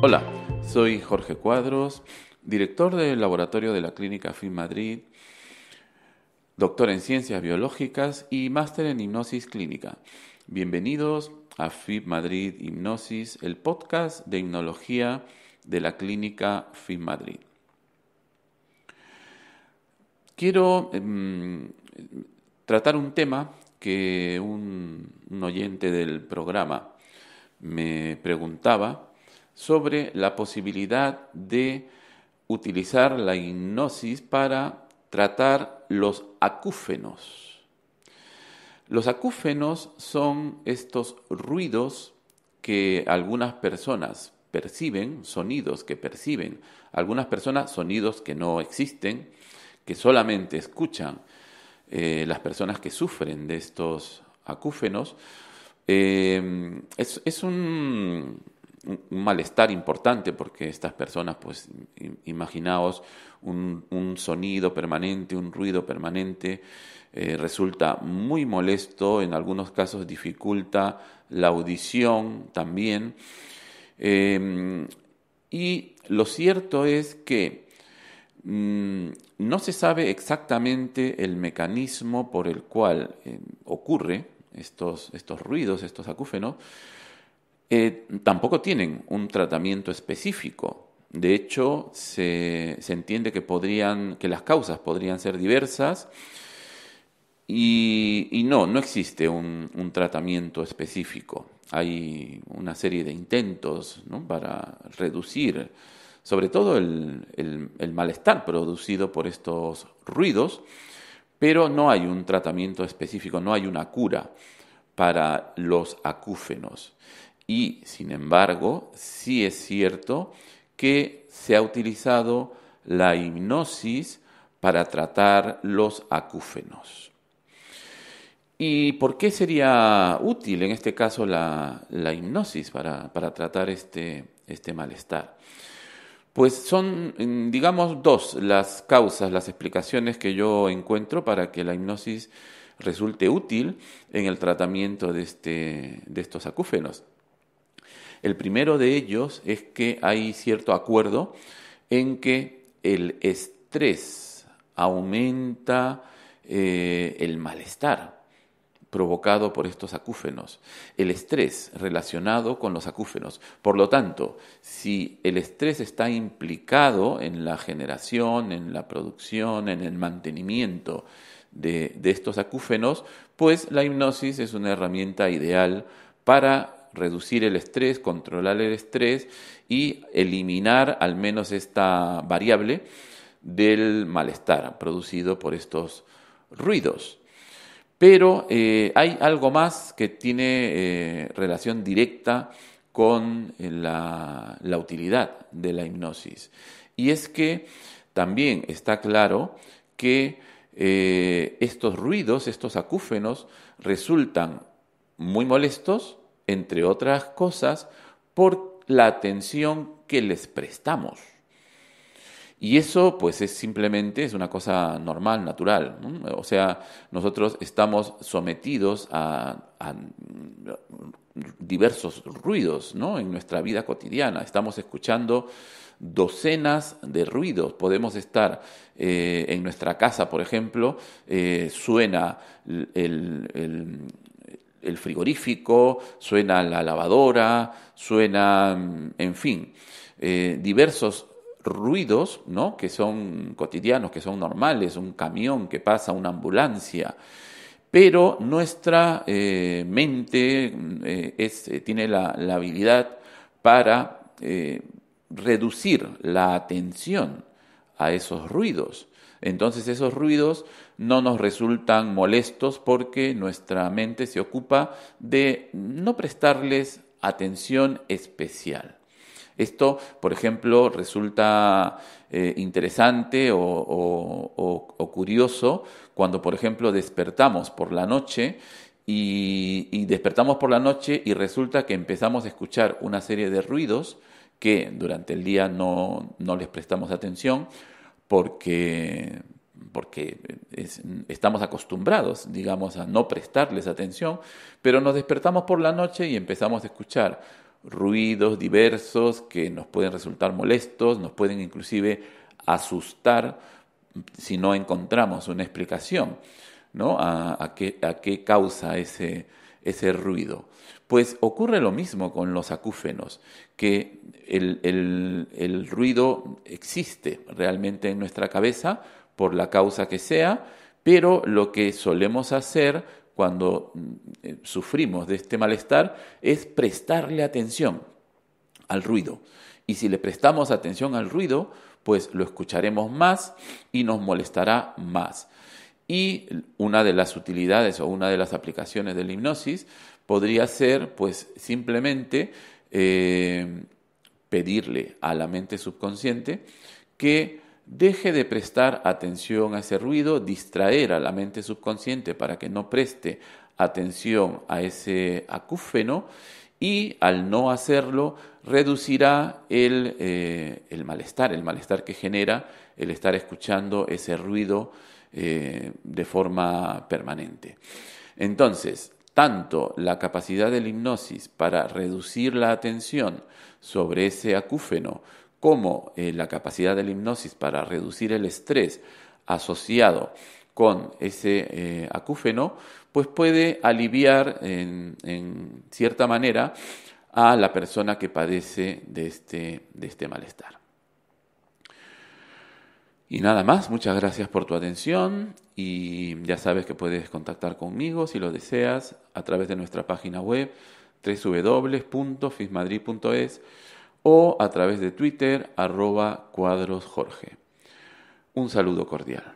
Hola, soy Jorge Cuadros, director del laboratorio de la Clínica FIM Madrid, doctor en ciencias biológicas y máster en hipnosis clínica. Bienvenidos a FIB Madrid Hipnosis, el podcast de hipnología de la Clínica FIB Madrid. Quiero em, tratar un tema que un oyente del programa me preguntaba sobre la posibilidad de utilizar la hipnosis para tratar los acúfenos. Los acúfenos son estos ruidos que algunas personas perciben, sonidos que perciben, algunas personas sonidos que no existen, que solamente escuchan eh, las personas que sufren de estos acúfenos. Eh, es un, malestar importante porque estas personas, pues imaginaos un, sonido permanente, un ruido permanente, eh, resulta muy molesto, en algunos casos dificulta la audición también. Y lo cierto es que mm, no se sabe exactamente el mecanismo por el cual eh, ocurre estos, estos ruidos, estos acúfenos, eh, tampoco tienen un tratamiento específico. De hecho, se, entiende que, podrían, que las causas podrían ser diversas y, no, no existe un, tratamiento específico. Hay una serie de intentos para reducir sobre todo el malestar producido por estos ruidos, pero no hay un tratamiento específico, no hay una cura para los acúfenos. Y, sin embargo, sí es cierto que se ha utilizado la hipnosis para tratar los acúfenos. ¿Y por qué sería útil en este caso la, hipnosis para, tratar este, este malestar? Pues son, digamos, dos las causas, las explicaciones que yo encuentro para que la hipnosis resulte útil en el tratamiento de, este, de estos acúfenos. El primero de ellos es que hay cierto acuerdo en que el estrés aumenta eh, el malestar provocado por estos acúfenos, el estrés relacionado con los acúfenos. Por lo tanto, si el estrés está implicado en la generación, en la producción, en el mantenimiento de estos acúfenos, pues la hipnosis es una herramienta ideal para reducir el estrés, controlar el estrés y eliminar al menos esta variable del malestar producido por estos ruidos. Pero eh, hay algo más que tiene eh, relación directa con eh, la, utilidad de la hipnosis. Y es que también está claro que estos ruidos, estos acúfenos, resultan muy molestos entre otras cosas, por la atención que les prestamos. Y eso, pues, es simplemente es una cosa normal, natural. O sea, nosotros estamos sometidos a, diversos ruidos ¿no? en nuestra vida cotidiana. Estamos escuchando docenas de ruidos. Podemos estar eh, en nuestra casa, por ejemplo, eh, suena el, el frigorífico, suena la lavadora, suena, en fin, eh, diversos ruidos ¿no? que son cotidianos, que son normales, un camión que pasa, una ambulancia. Pero nuestra eh, mente mm, eh, tiene la, habilidad para reducir la atención a esos ruidos. Entonces esos ruidos no nos resultan molestos porque nuestra mente se ocupa de no prestarles atención especial. Esto, por ejemplo, resulta eh, interesante o, curioso cuando, por ejemplo, despertamos por la noche y, despertamos por la noche y resulta que empezamos a escuchar una serie de ruidos que durante el día no les prestamos atención porque, porque estamos acostumbrados, digamos, a no prestarles atención, pero nos despertamos por la noche y empezamos a escuchar ruidos diversos que nos pueden resultar molestos, nos pueden inclusive asustar si no encontramos una explicación ¿no? a, qué, a qué, causa ese, ese ruido. Pues ocurre lo mismo con los acúfenos, que el, el, ruido existe realmente en nuestra cabeza por la causa que sea, pero lo que solemos hacer cuando mm, sufrimos de este malestar es prestarle atención al ruido. Y si le prestamos atención al ruido, pues lo escucharemos más y nos molestará más. Y una de las utilidades o una de las aplicaciones de la hipnosis podría ser pues simplemente eh, pedirle a la mente subconsciente que deje de prestar atención a ese ruido, distraer a la mente subconsciente para que no preste atención a ese acúfeno y al no hacerlo reducirá el, eh, el malestar, el malestar que genera el estar escuchando ese ruido eh, de forma permanente. Entonces, tanto la capacidad de la hipnosis para reducir la atención sobre ese acúfeno como eh, la capacidad de la hipnosis para reducir el estrés asociado con ese eh, acúfeno, pues puede aliviar en, en, cierta manera a la persona que padece de este, de este malestar. Y nada más, muchas gracias por tu atención y ya sabes que puedes contactar conmigo si lo deseas a través de nuestra página web www.fismadrid.es o a través de Twitter arroba cuadrosjorge. Un saludo cordial.